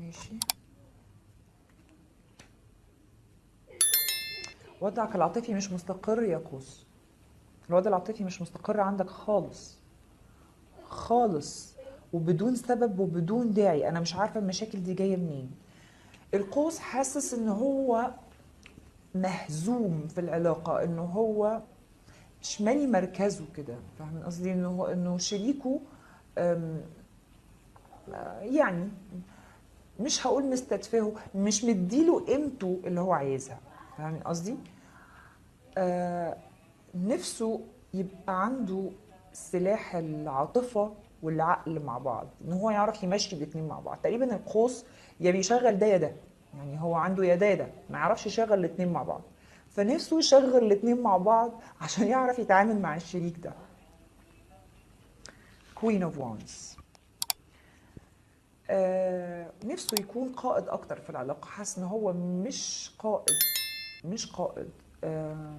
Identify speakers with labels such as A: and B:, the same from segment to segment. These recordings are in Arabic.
A: ماشي. وضعك العاطفي مش مستقر يا قوس. الوضع العاطفي مش مستقر عندك خالص. خالص. وبدون سبب وبدون داعي. أنا مش عارفة المشاكل دي جاية منين. القوس حاسس إن هو مهزوم في العلاقة. انه هو مش مالي مركزه كده. فاهمين قصدي؟ إنه إنه شريكه يعني مش هقول مستتفهه مش مديله قيمته اللي هو عايزها. فاهمين قصدي؟ آه نفسه يبقى عنده سلاح العاطفة والعقل مع بعض إن هو يعرف يمشي الاتنين مع بعض. تقريبا القوس يا بيشغل ده يا ده يعني هو عنده يا ده ده ما يعرفش يشغل الاتنين مع بعض. فنفسه يشغل الاتنين مع بعض عشان يعرف يتعامل مع الشريك ده. Queen of Wands. نفسه يكون قائد أكتر في العلاقة. حاسس إن هو مش قائد مش قائد. آه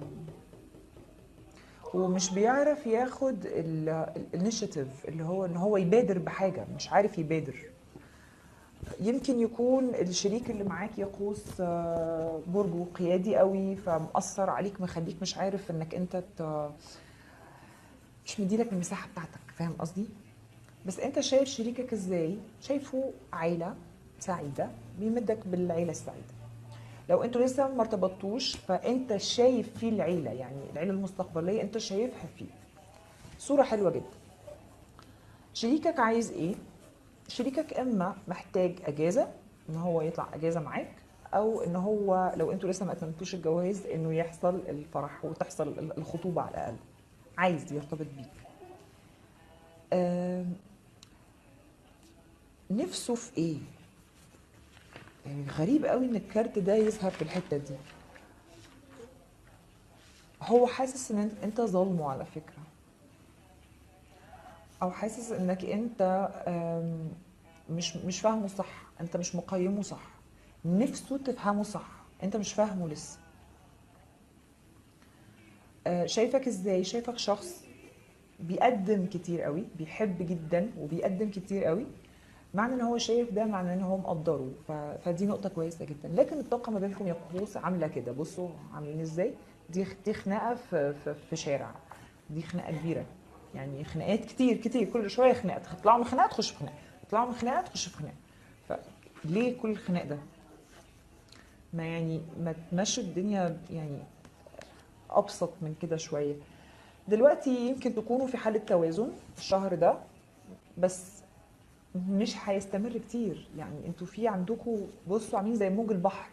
A: ومش بيعرف ياخد الانيشيتيف اللي هو إن هو يبادر بحاجة مش عارف يبادر. يمكن يكون الشريك اللي معاك يقوس آه، برجه قيادي قوي فمأثر عليك مخليك مش عارف إنك أنت. مش مديلك المساحة بتاعتك. فاهم قصدي؟ بس انت شايف شريكك إزاي؟ شايفه عيلة سعيدة؟ بيمدك بالعيلة السعيدة. لو أنتوا لسه ما ارتبطتوش فانت شايف فيه العيلة يعني العيلة المستقبلية انت شايفها فيه. صورة حلوة جدا. شريكك عايز إيه؟ شريكك اما محتاج اجازة ان هو يطلع اجازة معاك أو ان هو لو أنتوا لسه ما اتممتوش الجواز انه يحصل الفرح وتحصل الخطوبة على الأقل. عايز يرتبط بيك. نفسه في إيه؟ يعني غريب قوي إن الكارت ده يظهر في الحتة دي. هو حاسس إن انت- ظالمه على فكرة. أو حاسس إنك أنت مش مش فاهمه صح. أنت مش مقيمه صح. نفسه تفهمه صح. أنت مش فاهمه لسه. آه، شايفك إزاي؟ شايفك شخص بيقدم كتير قوي بيحب جدا وبيقدم كتير قوي. معنى إن هو شايف ده معنى إن هو مقدره. فدي نقطة كويسة جدا. لكن الطاقة ما بينكم يا قوس عاملة كده. بصوا عاملين إزاي. دي دي خناقة في في, في شارع. دي خناقة كبيرة. يعني خناقات كتير كتير. كل شوية خناقة. تطلعوا من خناقة تخش في خناقة. تطلعوا من خناقة تخش في خناقة. فليه كل الخناق ده؟ ما يعني ما تمشوا الدنيا يعني أبسط من كده شوية. دلوقتي يمكن تكونوا في حالة توازن الشهر ده بس مش هيستمر كتير. يعني أنتوا في عندكم بصوا عاملين زي موج البحر.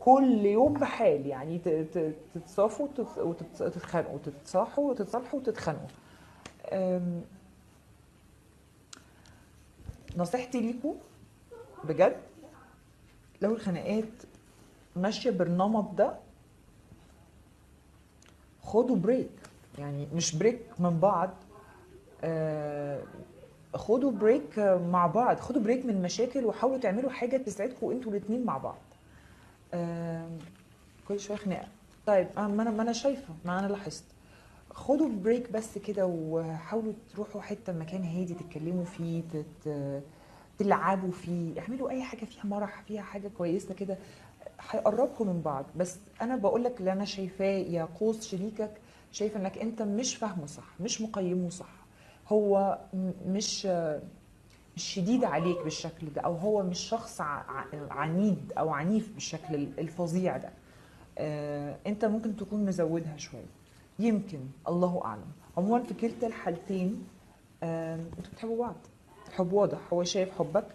A: كل يوم بحال يعني تتصافوا وتت- وتت- وتتخانقوا تتصاحوا وتتصالحوا وتتخانقوا. نصيحتي ليكم بجد لو الخناقات ماشية بالنمط ده خدوا break يعني مش break من بعض. آه، خدوا break مع بعض. خدوا break من المشاكل وحاولوا تعملوا حاجة تسعدكم أنتوا الاثنين مع بعض. كل شوية خناقة. طيب آه، ما أنا ما أنا شايفة ما أنا لاحظت. خدوا break بس كده وحاولوا تروحوا حتة مكان هادي تتكلموا فيه. تلعبوا فيه اعملوا أي حاجة فيها مرح فيها حاجة كويسة كده. هيقربكم من بعض. بس أنا بقول لك اللي أنا شايفاه يا قوس شريكك شايفه إنك أنت مش فاهمه صح مش مقيمه صح. هو مش مش شديد عليك بالشكل ده أو هو مش شخص عنيد أو عنيف بالشكل الفظيع ده. آه، أنت ممكن تكون مزودها شوية. يمكن الله أعلم. عموما في كلتا الحالتين آم، أنتوا بتحبوا بعض. الحب واضح. هو شايف حبك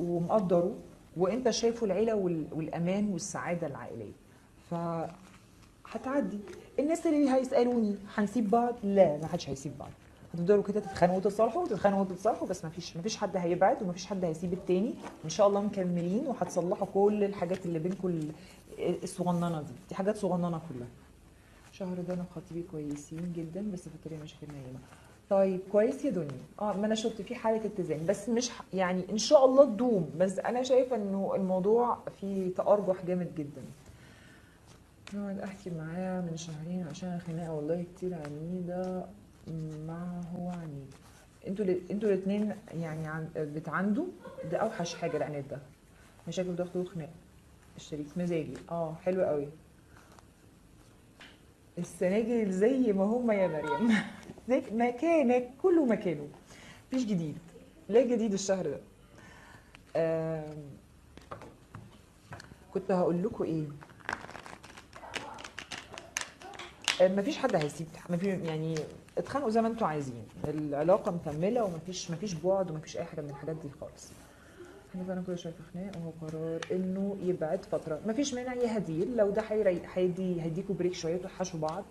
A: ومقدره وأنت شايفه العيلة وال- والأمان والسعادة العائلية. ف هتعدي الناس اللي هيسألوني هنسيب بعض؟ لا ما حدش هيسيب بعض. هتفضلوا كده تتخانقوا وتتصالحوا وتتخانقوا وتتصالحوا بس ما فيش ما فيش حد هيبعد وما فيش حد هيسيب التاني. إن شاء الله مكملين وهتصلحوا كل الحاجات اللي بينكم ال- الصغننة دي. دي حاجات صغننة كلها. الشهر ده أنا وخطيبي كويسين جدا بس في الطريقة مشاكلنا ياما طيب كويس يا دنيا. آه ما أنا شفت في حالة اتزان بس مش يعني إن شاء الله تدوم. بس أنا شايفة إنه الموضوع فيه تأرجح جامد جدا. نقعد أحكي معاه من شهرين عشان خناقة. والله كتير عنيدة. معه هو عنيد. أنتوا أنتوا الاثنين يعني عن بتعندوا ده أوحش حاجة العناد ده. مشاكل ضغط وخناق. الشريك مزاجي. آه حلو قوي. السناجل زي ما هما يا مريم. زي مكانك كله مكانه. مفيش جديد. لا جديد الشهر ده. آم، كنت هقول لكم إيه آه، مفيش حد هيسيب يعني اتخانقوا زي ما أنتوا عايزين. العلاقة مكملة ومفيش مفيش بعد ومفيش أي حاجة من الحاجات دي خالص. إحنا فعلا كل شوية في خناق وهو قرار إنه يبعد فترة. مفيش مانع يهديه لو ده هيدي هيديكوا break شوية توحشوا بعض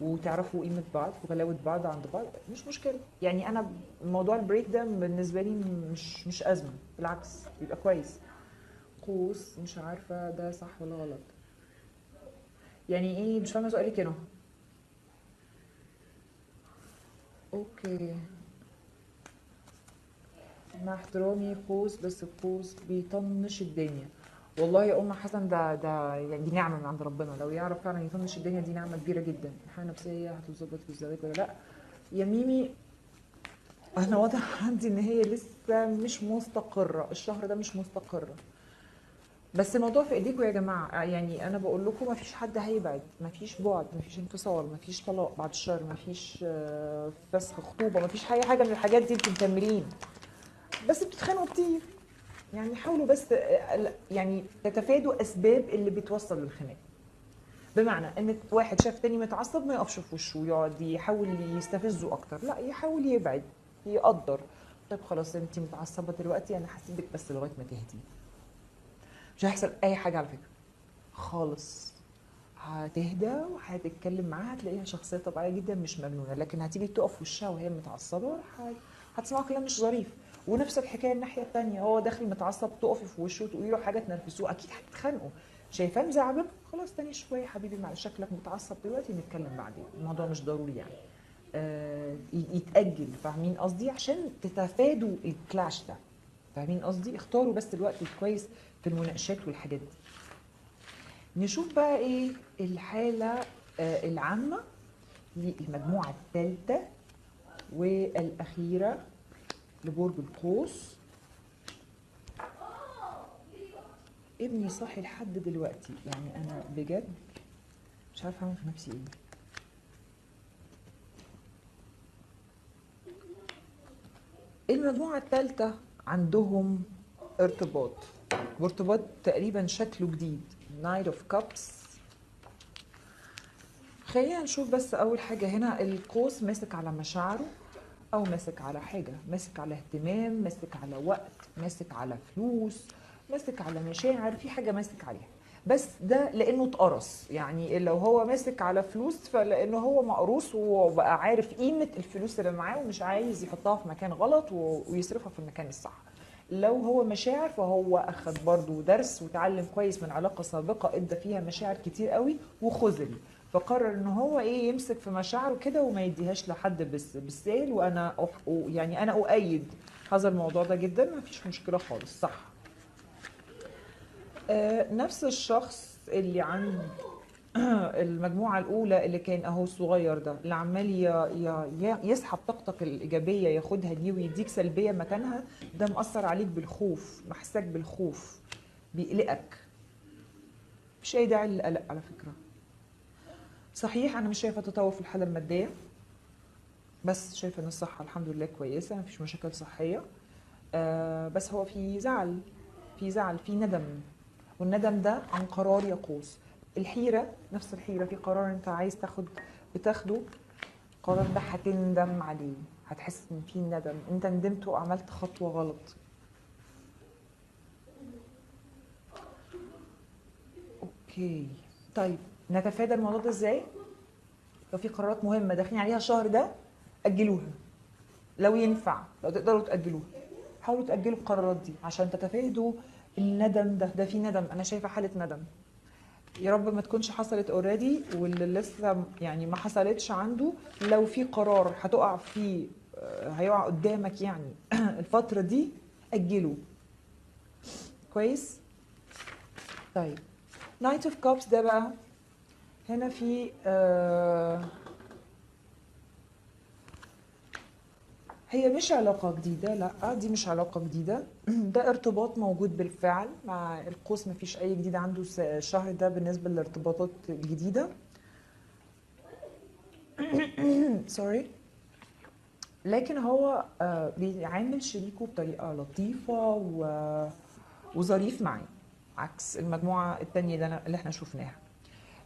A: وتعرفوا قيمة بعض وغلاوة بعض عند بعض مش مشكلة. يعني أنا موضوع ال break ده بالنسبة لي مش مش أزمة. بالعكس يبقى كويس. قوس مش عارفة ده صح ولا غلط. يعني إيه؟ مش فاهمة سؤالك هنا أوكي. مع احترامي قوس بس القوس بيطنش الدنيا. والله يا أم حسن ده ده يعني دي نعمة من عند ربنا. لو يعرف فعلا يطنش الدنيا دي نعمة كبيرة جدا. الحاله النفسية هتتظبط في الزواج ولا لأ؟ يا ميمي أنا واضح عندي إن هي لسه مش مستقرة. الشهر ده مش مستقرة. بس الموضوع في ايديكم يا جماعة. يعني أنا بقول لكم ما فيش حد هيبعد ما فيش بعد ما فيش انفصال ما فيش طلاق بعد الشهر ما فيش آه، فسخ خطوبة ما فيش أي حاجة من الحاجات دي أنتوا مكملين بس بتتخانقوا كتير. يعني حاولوا بس آه، يعني تتفادوا أسباب اللي بتوصل للخناق. بمعنى ان واحد شاف تاني متعصب ما يقفش في وشه ويقعد يحاول يستفزه أكتر. لا يحاول يبعد يقدر. طيب خلاص انت متعصبة دلوقتي أنا هسيبك بس لغاية ما تهدي. مش هيحصل أي حاجة على فكرة. خالص. هتهدى وهتتكلم معاها هتلاقيها شخصية طبيعية جدا مش مجنونه لكن هتيجي تقف في وشها وهي متعصبة ه- هتسمعوا كلام مش ظريف. ونفس الحكاية الناحية الثانية هو داخل متعصب تقفي في وشه وتقولي له حاجة تنرفزوه. أكيد هتتخانقوا. شايفاه مزعبب خلاص تاني شوية حبيبي مع شكلك متعصب دلوقتي نتكلم بعدين. الموضوع مش ضروري يعني. آه يتأجل فاهمين قصدي؟ عشان تتفادوا الكلاش ده. فاهمين قصدي؟ اختاروا بس الوقت الكويس في المناقشات والحاجات دي. نشوف بقى إيه الحالة آه، العامة للمجموعة الثالثة والأخيرة لبرج القوس. ابني صاحي لحد دلوقتي. يعني أنا بجد مش عارفة أعمل في نفسي إيه. المجموعة الثالثة عندهم ارتباط. وارتباط تقريبا شكله جديد. Knight of Cups خلينا نشوف بس أول حاجة هنا القوس ماسك على مشاعره أو ماسك على حاجة. ماسك على اهتمام ماسك على وقت ماسك على فلوس ماسك على مشاعر في حاجة ماسك عليها. بس ده لأنه اتقرص. يعني لو هو ماسك على فلوس فلأنه هو مقروص وبقى عارف قيمة الفلوس اللي معاه ومش عايز يحطها في مكان غلط ويصرفها في المكان الصح. لو هو مشاعر فهو اخد برضو درس وتعلم كويس من علاقة سابقة إدى فيها مشاعر كتير قوي وخذل. فقرر إن هو إيه يمسك في مشاعره كده وما يديهاش لحد بس بالسهل وأنا أح... يعني أنا أؤيد هذا الموضوع ده جدا ما فيش مشكلة خالص. صح. آه، نفس الشخص اللي عند المجموعة الأولى اللي كان أهو الصغير ده اللي عمال يسحب طاقتك الإيجابية ياخدها دي ويديك سلبية مكانها ده مأثر عليك بالخوف محسك بالخوف بيقلقك. مش أي داعي للقلق على فكرة. صحيح أنا مش شايفة تطور في الحالة المادية بس شايفة إن الصحة الحمد لله كويسة مفيش مشاكل صحية. آه بس هو في زعل في زعل في ندم والندم ده عن قرار يقوس. الحيرة نفس الحيرة في قرار أنت عايز تاخد بتاخده القرار ده هتندم عليه هتحس إن في ندم. أنت ندمت وعملت خطوة غلط. أوكي. طيب نتفادى الموضوع ده إزاي؟ لو في قرارات مهمة داخلين عليها الشهر ده أجلوها. لو ينفع لو تقدروا تأجلوها. حاولوا تأجلوا القرارات دي عشان تتفادوا الندم ده. ده في ندم. أنا شايفة حالة ندم. يا رب ما تكونش حصلت already واللي لسه يعني ما حصلتش عنده لو في قرار هتقع فيه آه، هيقع قدامك يعني الفترة دي أجله. كويس؟ طيب. Knight of Cups ده بقى هنا في آه هي مش علاقة جديدة لأ دي مش علاقة جديدة. ده ارتباط موجود بالفعل مع القوس مفيش أي جديد عنده الشهر ده بالنسبة للارتباطات الجديدة سوري لكن هو آه، بيعامل شريكه بطريقة لطيفة و... وظريف معاه عكس المجموعة التانية اللي. اللي إحنا شفناها.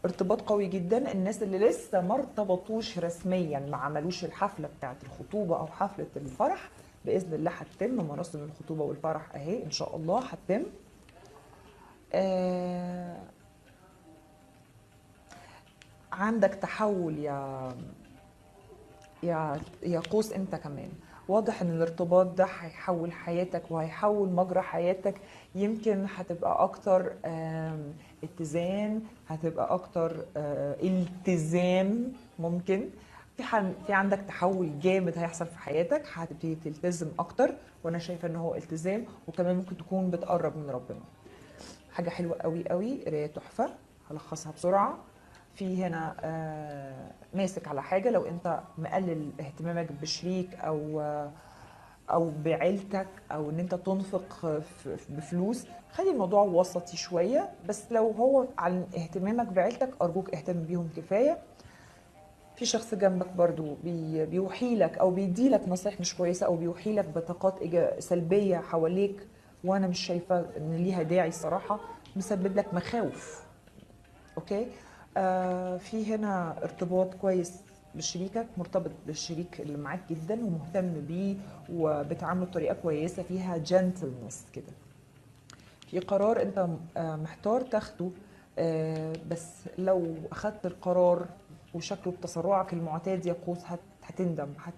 A: ارتباط قوي جدا. الناس اللي لسه ما ارتبطوش رسميا ما عملوش الحفلة بتاعت الخطوبة أو حفلة الفرح بإذن الله هتتم مراسم الخطوبة والفرح أهي إن شاء الله هتتم. آه... عندك تحول يا يا يا قوس أنت كمان. واضح إن الارتباط ده هيحول حياتك وهيحول مجرى حياتك. يمكن هتبقى أكتر اتزان هتبقى أكتر آه، التزام ممكن. في حن في عندك تحول جامد هيحصل في حياتك هتبتدي تلتزم أكتر وأنا شايفة إن هو التزام وكمان ممكن تكون بتقرب من ربنا. حاجة حلوة قوي قوي قراية تحفة هلخصها بسرعة. في هنا آه، ماسك على حاجة لو أنت مقلل اهتمامك بشريك أو آه، أو بعيلتك أو إن أنت تنفق بفلوس خلي الموضوع وسطي شوية بس لو هو عن اهتمامك بعيلتك أرجوك اهتم بيهم كفاية. في شخص جنبك برضو بي بيوحي لك أو بيدي لك نصايح مش كويسة أو بيوحي لك بطاقات سلبية حواليك وأنا مش شايفة إن ليها داعي الصراحة مسبب لك مخاوف. أوكي؟ آه في هنا ارتباط كويس بشريكك مرتبط بالشريك اللي معاك جدا ومهتم بيه وبتعامله بطريقة كويسة فيها جنتلنس كده. في قرار أنت آه، محتار تاخده آه، بس لو أخدت القرار وشكله بتسرعك المعتاد يا قوس هت- هتندم هت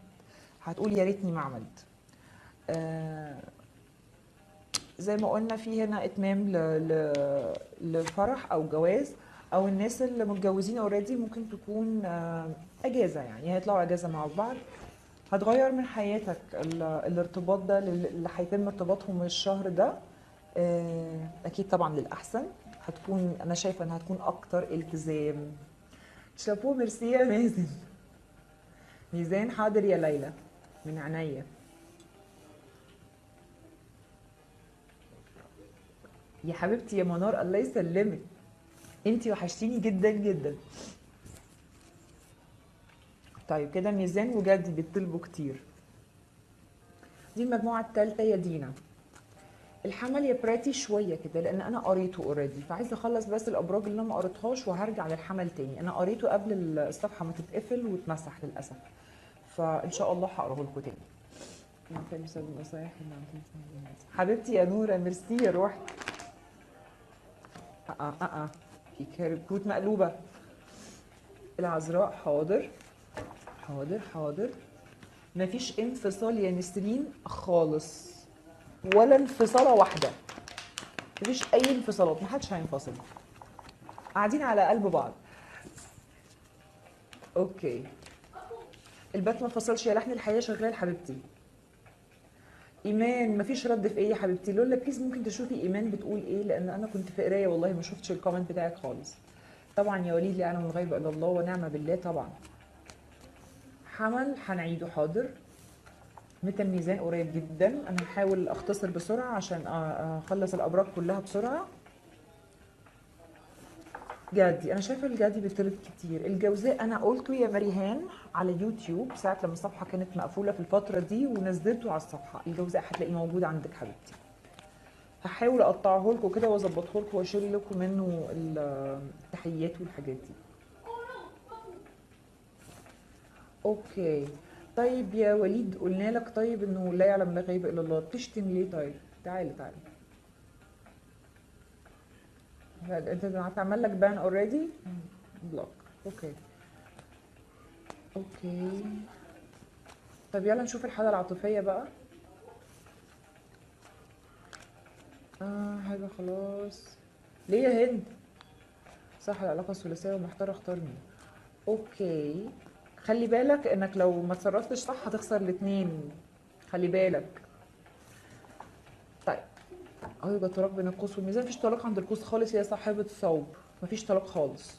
A: هتقول يا ريتني ما عملت. آه، زي ما قلنا في هنا إتمام ل... ل... لفرح أو جواز أو الناس اللي متجوزين اوريدي ممكن تكون آه، إجازة يعني هيطلعوا إجازة مع بعض. هتغير من حياتك ال... الارتباط ده لل- اللي هيتم ارتباطهم الشهر ده آه، أكيد طبعا للأحسن. هتكون أنا شايفة إنها هتكون أكتر التزام. chapeau merci يا مازن. ميزان حاضر يا ليلى. من عينيا. يا حبيبتي يا منار الله يسلمك. انتي وحشتيني جدا جدا. طيب كده ميزان وجدي بيطلبوا كتير. دي المجموعة التالتة يا دينا. الحمل يا براتي شوية كده لأن أنا قريته already فعايزة أخلص بس الأبراج اللي أنا ما قريتهاش وهرجع للحمل تاني. أنا قريته قبل الصفحة ما تتقفل وتمسح للأسف. فإن شاء الله هقراه لكم تاني. حبيبتي يا نورة ميرسي يا روحي آه آه آه في كروت مقلوبة. العذراء حاضر. حاضر حاضر. مفيش انفصال يا نسرين خالص. ولا انفصالة واحدة. مفيش أي انفصالات محدش هينفصل. قاعدين على قلب بعض. Okay. البات ما فصلش يا لحن الحياة شغال حبيبتي. إيمان مفيش رد في إيه يا حبيبتي. لولا please ممكن تشوفي إيمان بتقول إيه لأن أنا كنت في قراية والله ما شفتش ال comment بتاعك خالص. طبعا يا وليد لا اعلم الغيب الا الله ونعم بالله طبعا. حمل هنعيده حاضر. متى الميزان قريب جدا؟ أنا هحاول أختصر بسرعة عشان أخلص الأبراج كلها بسرعة. جدي أنا شايفة الجدي بيطلب كتير. الجوزاء أنا قلته يا مريهان على يوتيوب ساعة لما الصفحة كانت مقفولة في الفترة دي ونزلته على الصفحة. الجوزاء هتلاقيه موجود عندك حبيبتي. هحاول أقطعه لكم كده وأظبطه لكم واشيل لكم منه التحيات والحاجات دي. أوكي. طيب يا وليد قلنا لك طيب إنه لا يعلم لا غيب إلا الله. بتشتم ليه طيب؟ تعالى تعالى. أنت هتعمل لك ban already block okay. Okay. طب يلا نشوف الحالة العاطفية بقى. آه حاجة خلاص. ليه يا هند؟ صح العلاقة الثلاثية ومحتار مين okay. خلي بالك إنك لو ما تصرفتش صح هتخسر الاتنين. خلي بالك. طيب. آه يبقى طلاق بين القوس والميزان. مفيش طلاق عند القوس خالص يا صاحبة ثوب مفيش طلاق خالص.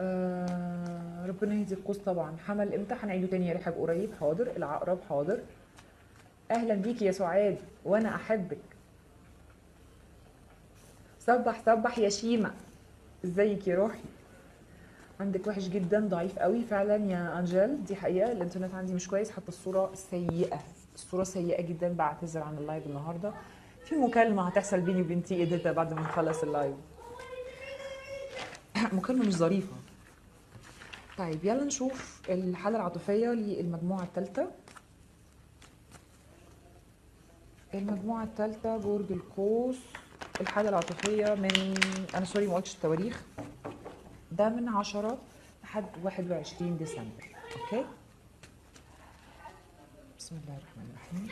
A: آه ربنا يهدي القوس طبعا. حمل إمتى؟ هنعيده تاني يا رحاب قريب. حاضر. العقرب حاضر. أهلا بيكي يا سعاد. وأنا أحبك. صبح صبح يا شيماء. إزيك يا روحي؟ عندك وحش جدا ضعيف قوي. فعلا يا أنجل دي حقيقة. الإنترنت عندي مش كويس حتى الصورة سيئة. الصورة سيئة جدا بعتذر عن ال live النهارده. في مكالمة هتحصل بيني وبين تي إديتا بعد ما نخلص ال live. مكالمة مش ظريفة. طيب يلا نشوف الحالة العاطفية للمجموعة الثالثة. المجموعة الثالثة برج القوس. الحالة العاطفية من أنا sorry ما قلتش التواريخ. ده من 10 لحد 21 ديسمبر. أوكي؟ بسم الله الرحمن الرحيم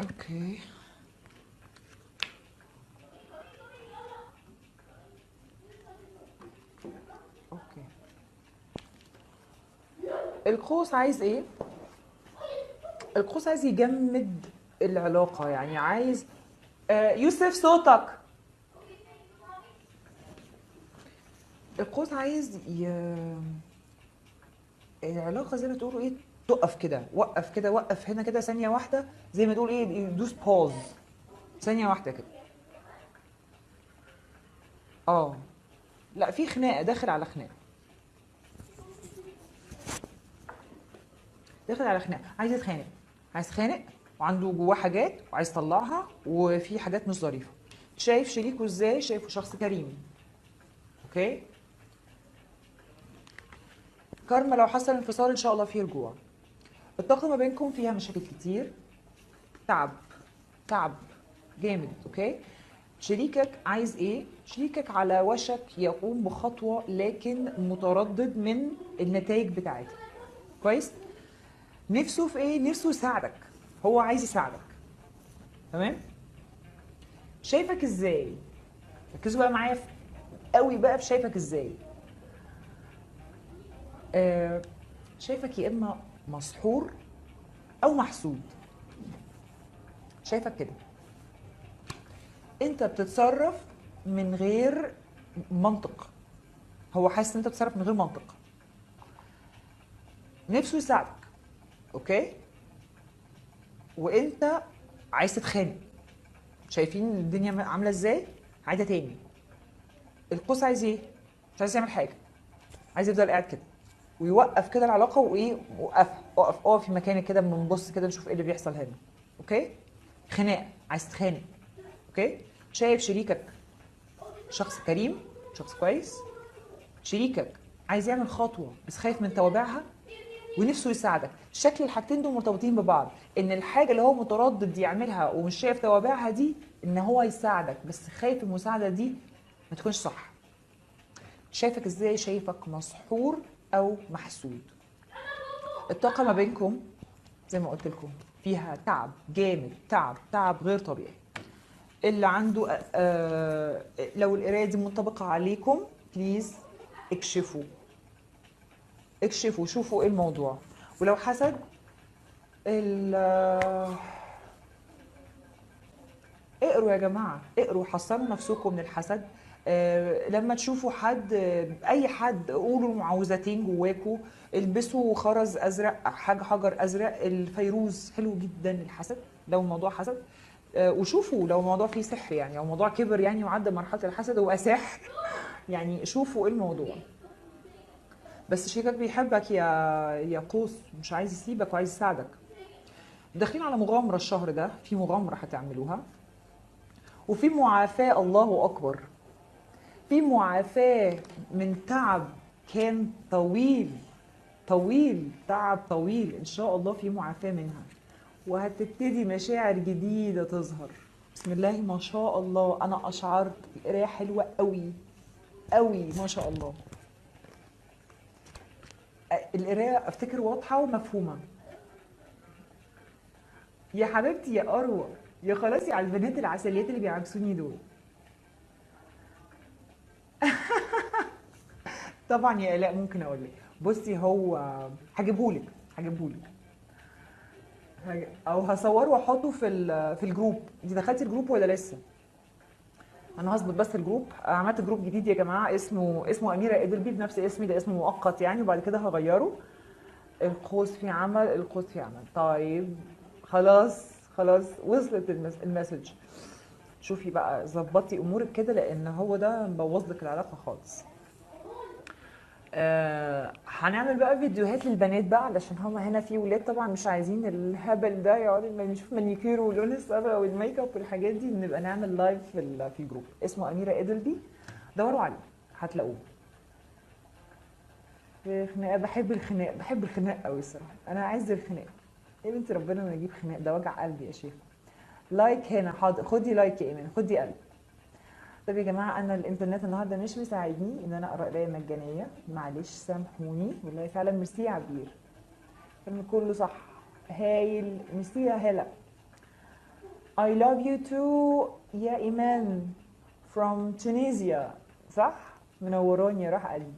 A: Okay okay القوس عايز إيه؟ القوس عايز يجمد العلاقة يعني عايز آه يوسف صوتك. القوس عايز ي... العلاقة زي ما تقولوا إيه تقف كده وقف كده وقف هنا كده ثانية واحدة زي ما تقول إيه يدوس باوز ثانية واحدة كده. آه. لا في خناقة داخل على خناقة. داخل على خناقة عايز يتخانق. عايز يتخانق وعنده جواه حاجات وعايز يطلعها وفي حاجات مش ظريفة. شايف شريكه إزاي؟ شايفه شخص كريم. Okay? Karma لو حصل انفصال إن شاء الله فيه رجوع. الطاقة ما بينكم فيها مشاكل كتير. تعب. تعب جامد. Okay? شريكك عايز إيه؟ شريكك على وشك يقوم بخطوة لكن متردد من النتائج بتاعتها. كويس؟ نفسه في إيه؟ نفسه يساعدك. هو عايز يساعدك. تمام؟ شايفك إزاي؟ ركزوا بقى معايا قوي بقى في شايفك إزاي. آه شايفك يا إما مسحور أو محسود. شايفك كده. أنت بتتصرف من غير منطق. هو حاسس إن أنت بتتصرف من غير منطق. نفسه يساعدك. أوكي؟ وأنت عايز تتخانق. شايفين الدنيا عاملة إزاي؟ عايزة تاني. القوس عايز إيه؟ مش عايز يعمل حاجة. عايز يفضل قاعد كده. ويوقف كده العلاقة وإيه؟ وقفها. اقف اقف في مكانك كده بنبص كده نشوف إيه اللي بيحصل هنا. Okay? خناقة. عايز تتخانق. Okay? شايف شريكك شخص كريم شخص كويس؟ شريكك عايز يعمل خطوة بس خايف من توابعها؟ ونفسه يساعدك. شكل الحاجتين دول مرتبطين ببعض. إن الحاجة اللي هو متردد يعملها ومش شايف توابعها دي إن هو يساعدك. بس خايف المساعدة دي ما تكونش صح. شايفك إزاي؟ شايفك مسحور أو محسود. الطاقة ما بينكم زي ما قلت لكم فيها تعب جامد تعب تعب غير طبيعي. اللي عنده آه، لو القراية دي منطبقه عليكم بليز اكشفوا. اكشفوا شوفوا إيه الموضوع. ولو حسد ال اقروا يا جماعة اقروا حصنوا نفسكم من الحسد. آه، لما تشوفوا حد أي حد قولوا معوذتين جواكوا البسوا خرز أزرق حاجة حجر أزرق الفيروز حلو جدا الحسد لو الموضوع حسد. آه، وشوفوا لو الموضوع فيه سحر يعني أو الموضوع كبر يعني وعدى مرحلة الحسد وبقى سحر يعني شوفوا إيه الموضوع. بس شريكك بيحبك يا يا قوس مش عايز يسيبك وعايز يساعدك. داخلين على مغامرة الشهر ده في مغامرة هتعملوها. وفي معافاة الله أكبر. في معافاة من تعب كان طويل طويل تعب طويل. إن شاء الله في معافاة منها. وهتبتدي مشاعر جديدة تظهر. بسم الله ما شاء الله. أنا أشعرت القرايه حلوة قوي قوي ما شاء الله. القراية أفتكر واضحة ومفهومة. يا حبيبتي يا أروى يا خلاصي على البنات العسليات اللي بيعكسوني دول. طبعا يا إلاء ممكن أقول لك. بصي هو هجيبهولك هجيبهولك. هج- أو هصوره وأحطه في في ال group. انت دخلتي ال group ولا لسه؟ أنا هظبط بس ال group. عملت group جديد يا جماعة اسمه اسمه أميرة ادلبي بنفس اسمي ده اسم مؤقت يعني وبعد كده هغيره. القوس في عمل القوس في عمل. طيب خلاص خلاص وصلت المس... ال message. شوفي بقى ظبطي أمورك كده لأن هو ده مبوظ لك العلاقة خالص. آه هنعمل بقى فيديوهات للبنات بقى علشان هما هنا في ولاد طبعا مش عايزين الهبل ده يقعدوا نشوف مانيكير ولون الصبغه وال make up والحاجات دي نبقى نعمل live في في ال group اسمه أميرة إدلبي. دوروا عليه هتلاقوه. في خناقه بحب الخناق بحب الخناق قوي الصراحة. أنا عايز الخناق. يا بنتي ربنا ما يجيب خناق ده وجع قلبي يا شيخ like هنا حاضر خدي like يا إيمان خدي قلب طب يا جماعة أنا الإنترنت النهارده مش مساعدني إن أنا أقرأ قرايه مجانيه معلش سامحوني. والله فعلا ميرسي يا عبير. كان كله صح هايل ميرسي يا هلا. I love you too يا إيمان. From Tunisia صح؟ منوراني يا روح قلبي.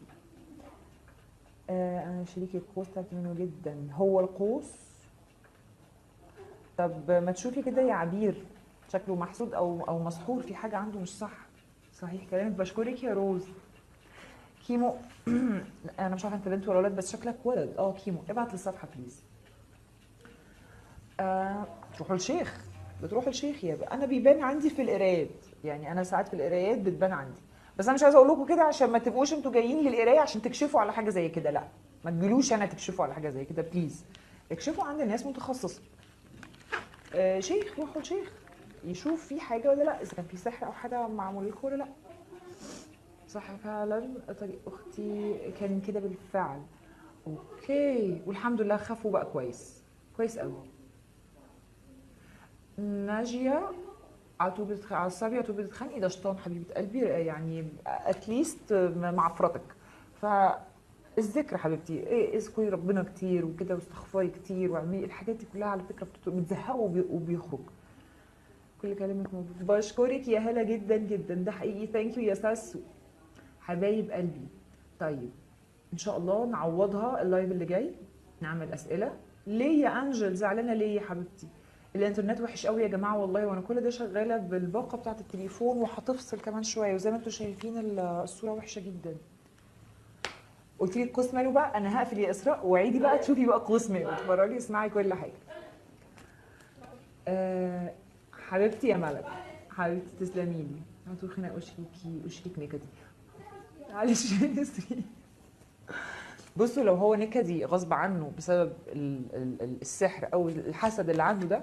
A: آه أنا شريكي القوس تعبت منه جدا. هو القوس؟ طب ما تشوفي كده يا عبير. شكله محسود أو أو مسحور في حاجة عنده مش صح. صحيح كلامك. بشكرك يا روز. كيمو أنا مش عارفة أنت بنت ولا ولد بس شكلك ولد. آه كيمو ابعت للصفحة please آه تروحوا الشيخ بتروحوا الشيخ يا بقى. أنا بيبان عندي في القرايات. يعني أنا ساعات في القرايات بتبان عندي. بس أنا مش عايزة أقول لكم كده عشان ما تبقوش أنتوا جايين للقراية عشان تكشفوا على حاجة زي كده. لا ما تجيلوش أنا تكشفوا على حاجة زي كده بليز اكشفوا عند الناس متخصصة. آه شيخ روحوا الشيخ يشوف في حاجة ولا لأ إذا كان في سحر أو حاجة معمول لكم ولا لأ. صح فعلا طريق أختي كان كده بالفعل. أوكي والحمد لله خافوا بقى كويس. كويس قوي ناجية عطوبة بتخ... عصبي عطوبة بتتخانقي ده شيطان حبيبة قلبي يعني اتليست معفرتك فالذكر حبيبتي إيه اذكري ربنا كتير وكده واستغفري كتير واعملي الحاجات دي كلها على بتزهقه وبي... وبيخرج. كل كلامك موجود. بشكرك يا هلا جدا جدا. ده حقيقي. ثانك يو يا ساسو. حبايب قلبي. طيب إن شاء الله نعوضها اللايف اللي جاي. نعمل أسئلة. ليه يا أنجل؟ زعلانة ليه يا حبيبتي؟ الإنترنت وحش قوي يا جماعة والله وأنا كل ده شغالة بالباقة بتاعة التليفون وهتفصل كمان شوية. وزي ما أنتم شايفين ال- الصورة وحشة جدا. قلت لي القوس ماله بقى؟ أنا هقفل يا إسراء وعيدي بقى تشوفي بقى قوس ماله. اتفرجي اسمعي كل حاجة. أه حبيبتي يا ملك. حبيبتي تسلمي لي. هاتوا خناق اشريكي اشريك نكدي معلش. يا نسرين بصوا لو هو نكدي غصب عنه بسبب ال- ال- ال- السحر أو الحسد اللي عنده ده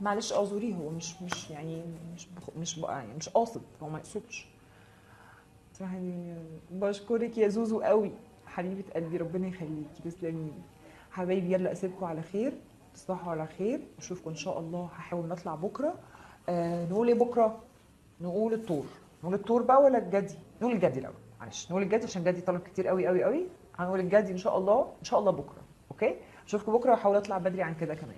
A: معلش أعذريه. هو مش مش يعني مش بخ- مش بقى يعني مش قاصد. هو ما يقصدش. يعني بشكرك يا زوزو قوي. حبيبة قلبي ربنا يخليكي. تسلمي حبايبي يلا أسيبكم على خير. تصبحوا على خير. أشوفكم إن شاء الله. هحاول نطلع بكرة. آه نقول إيه بكرة؟ نقول التور. نقول التور بقى ولا الجدي؟ نقول الجدي الأول. معلش. نقول الجدي عشان الجدي طلب كتير قوي قوي قوي. هنقول الجدي إن شاء الله. إن شاء الله بكرة. okay؟ أشوفكم بكرة. وأحاول أطلع بدري عن كده كمان.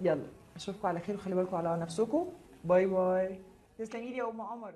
A: يلا. أشوفكم على خير وخلي بالكم على نفسكم. bye bye. تسلمي لي يا أم عمر.